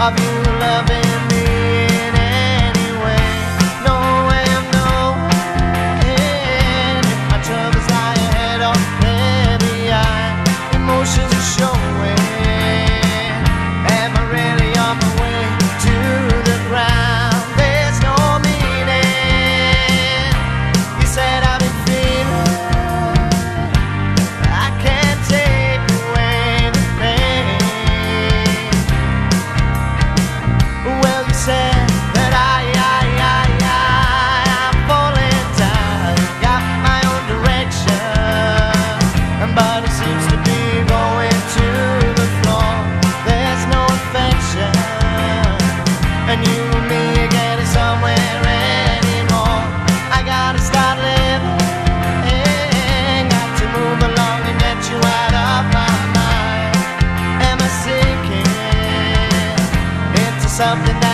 of you loving. And you and me are getting somewhere anymore. I gotta start living. Got to move along and get you out of my mind. Am I sinking into something?